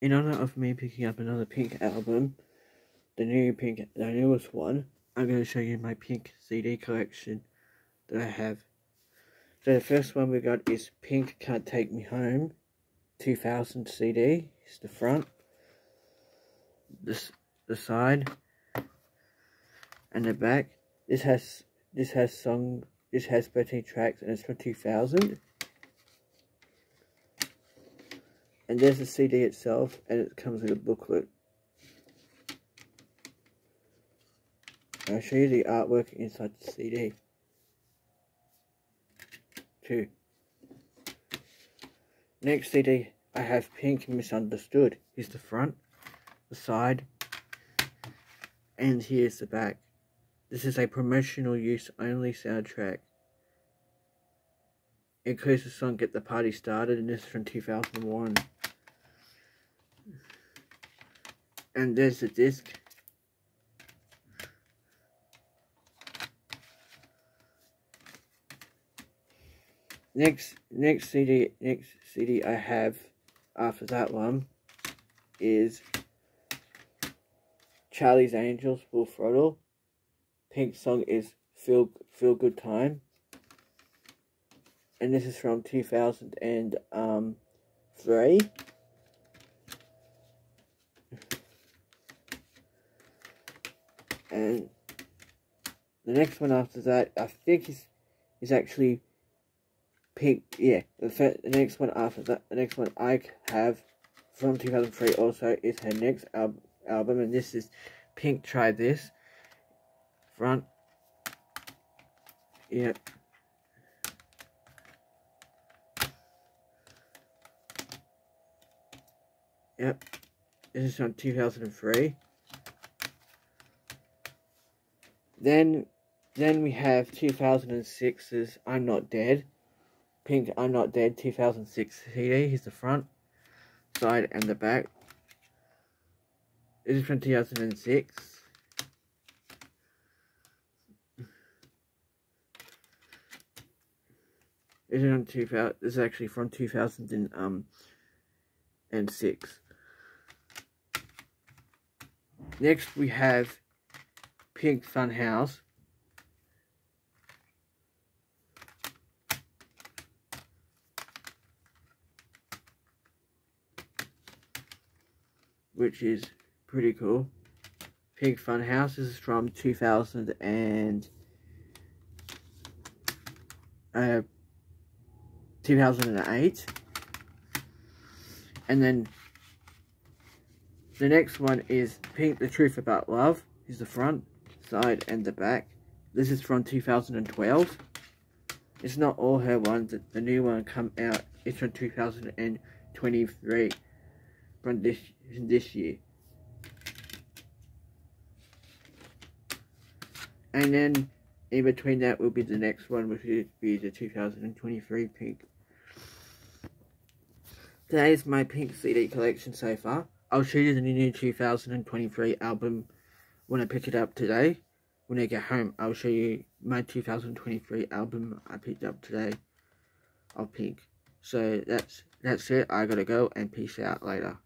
in honor of me picking up another Pink album, the new Pink, the newest one, I'm going to show you my Pink CD collection that I have. So the first one we got is Pink Can't Take Me Home, 2000 CD. It's the front, this the side, and the back. This has this has song. This has 13 tracks, and it's from 2000. And there's the CD itself, and it comes with a booklet. I'll show you the artwork inside the CD. Two. Next CD, I have Pink Misunderstood. Here's the front, the side, and here's the back. This is a promotional use only soundtrack. Includes the song Get the Party Started, and this is from 2001. and there's the disc. Next, next CD, next CD I have after that one is Charlie's Angels Full Throttle. Pink song is Feel Feel Good Time, and this is from 2003. and um and the next one after that, I think is is actually pink. Yeah, the, the next one after that, the next one I have from 2003 also is her next al album, and this is Pink. Try this front. Yeah. Yep. This is from 2003. Then, then we have 2006's I'm Not Dead. Pink I'm Not Dead 2006 CD. Here's the front, side, and the back. This is from 2006. This is, on 2000, this is actually from 2006. Um, Next we have Pink Fun House. Which is pretty cool. Pink Fun House is from 2000 and uh, 2008. And then the next one is Pink The Truth About Love. Here's the front side and the back. This is from 2012. It's not all her ones. The new one come out. It's from 2023. From this this year. And then in between that will be the next one, which will be the 2023 pink. That is my pink CD collection so far. I'll show you the new 2023 album when I pick it up today. When I get home, I'll show you my 2023 album I picked up today of Pink. So that's that's it. I gotta go and peace out later.